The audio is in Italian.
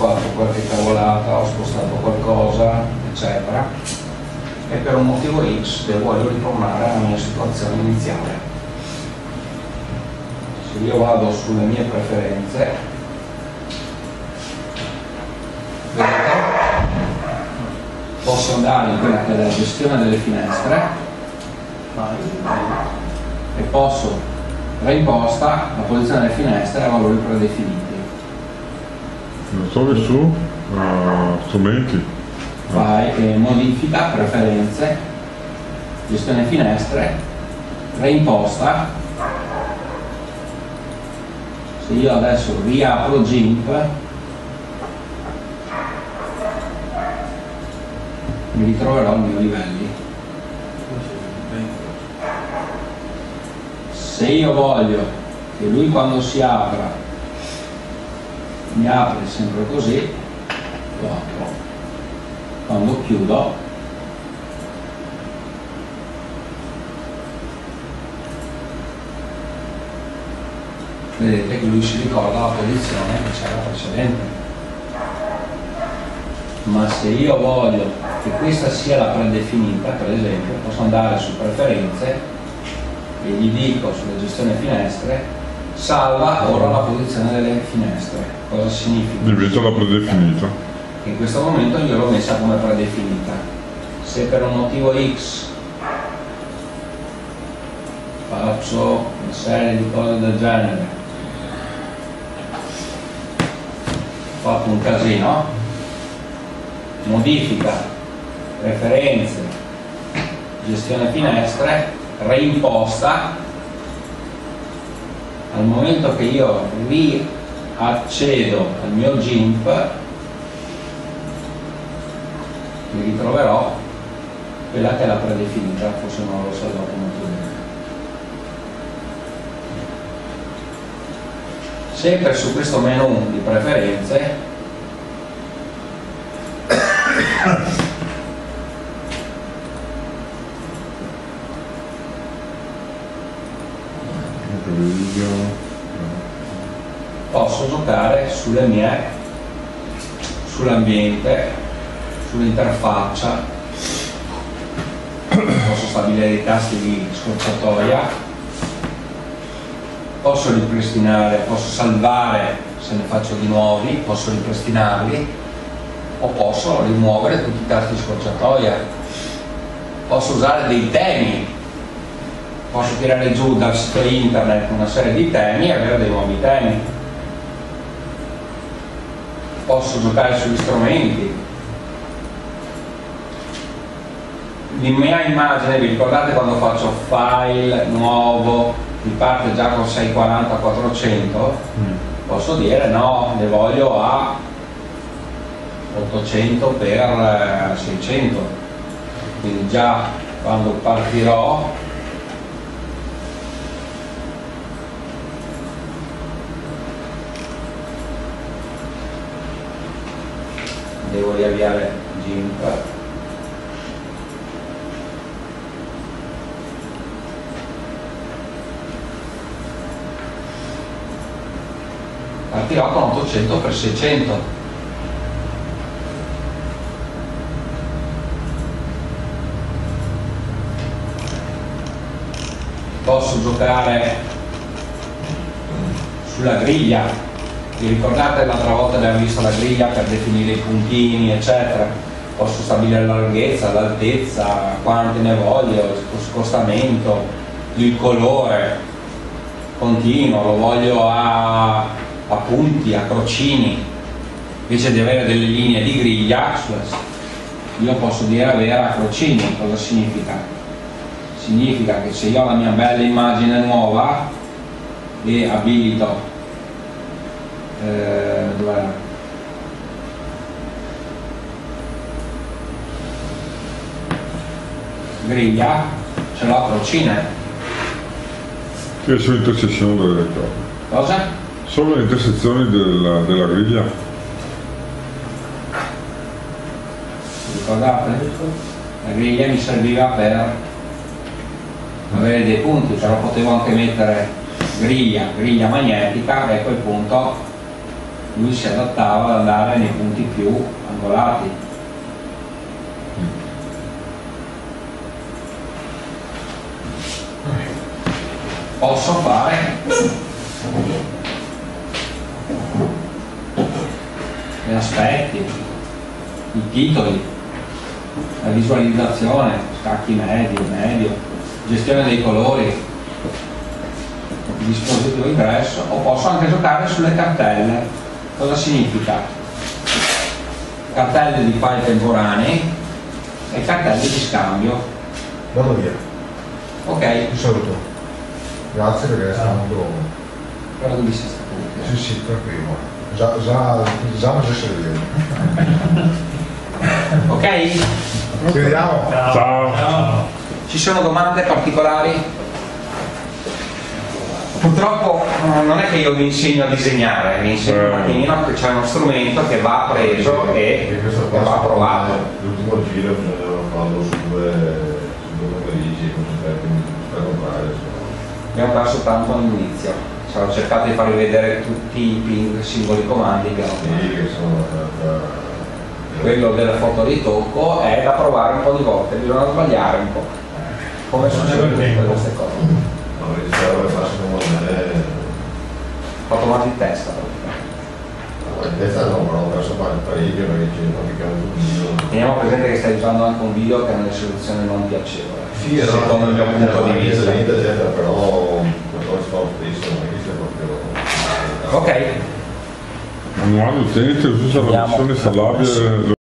fatto qualche cavolata, ho spostato qualcosa, eccetera, e per un motivo X voglio ritornare alla mia situazione iniziale. Se io vado sulle mie preferenze, vedete, posso andare in quella che è la gestione delle finestre e posso reimposta la posizione delle finestre a valori predefiniti. Lo trovi su uh, strumenti? Fai e modifica, preferenze, gestione finestre, reimposta. Se io adesso riapro GIMP, mi ritroverò al mio livelli. Se io voglio che lui quando si apra mi apre sempre così, lo apro. Quando chiudo, vedete che lui si ricorda la posizione che c'era precedente. Ma se io voglio che questa sia la predefinita, per esempio, posso andare su preferenze e gli dico sulla gestione finestre salva ora la posizione delle finestre. Cosa significa? Diventa la predefinita. In questo momento io l'ho messa come predefinita. Se per un motivo X faccio una serie di cose del genere, ho fatto un casino, modifica, preferenze, gestione finestre, reimposta al momento che io riaccedo al mio GIMP mi ritroverò quella che è la predefinita, forse non l'ho salvato molto bene. Sempre su questo menu di preferenze posso giocare sulle mie sull'ambiente sull'interfaccia. Posso stabilire i tasti di scorciatoia. Posso ripristinare posso salvare se ne faccio di nuovi posso ripristinarli. O posso rimuovere tutti i tasti di scorciatoia. Posso usare dei temi. Posso tirare giù dal sito internet una serie di temi e avere dei nuovi temi posso giocare sugli strumenti. In mia immagine vi ricordate quando faccio file nuovo mi parte già con 640 400 mm. posso dire no ne voglio a 800 per 600 quindi già quando partirò devo riavviare GIMP partirò con 800 per 600 posso giocare sulla griglia vi ricordate l'altra volta abbiamo visto la griglia per definire i puntini, eccetera? Posso stabilire la larghezza, l'altezza, quante ne voglio, lo scostamento, il colore continuo, lo voglio a, a punti, a crocini, invece di avere delle linee di griglia, io posso dire avere a crocini, cosa significa? Significa che se io ho la mia bella immagine nuova e abilito eh, dov'era? griglia ce l'ho a crocine che sono intersezioni delle cose cosa? sono le intersezioni della, della griglia ricordate? la griglia mi serviva per avere dei punti però potevo anche mettere griglia, griglia magnetica e a quel punto lui si adattava ad andare nei punti più angolati. Posso fare gli aspetti, i titoli, la visualizzazione, scacchi medio, medio, gestione dei colori, dispositivo ingresso o posso anche giocare sulle cartelle. Cosa significa? Cartelle di file temporanei e cartelle di scambio. Vado via. Ok, Ti saluto. Grazie perché stiamo molto quello che vi sia stato. Sì, sì, tranquillo. Già, già, già già serviamo. Ok? Ci vediamo. Ciao. Ci sono domande particolari? Purtroppo eh, non è che io vi insegno a disegnare, vi insegno un Eh. attimino che c'è uno strumento che va preso e, e va provato. L'ultimo giro farlo su due, su due pomeriggi, concentrarti per comprare. Abbiamo perso tanto all'inizio. Cioè, ho cercato di farvi vedere tutti i ping singoli comandi che ho. Sì, che sono abbastanza- Quello del fotoritocco è da provare un po' di volte, bisogna sbagliare un po'. Come succede tutte queste cose. No, registrare le fasce come me, Fatto mal di testa praticamente. no, in testa no, però ho perso parecchio perché c'è praticamente un video. Teniamo presente che stai usando anche un video che ha una risoluzione non piacevole. Sì, era secondo il mio punto di vista. eccetera, però per poi sto stesso, non è sia proprio... Ok, Manuale utente usa la versione salabile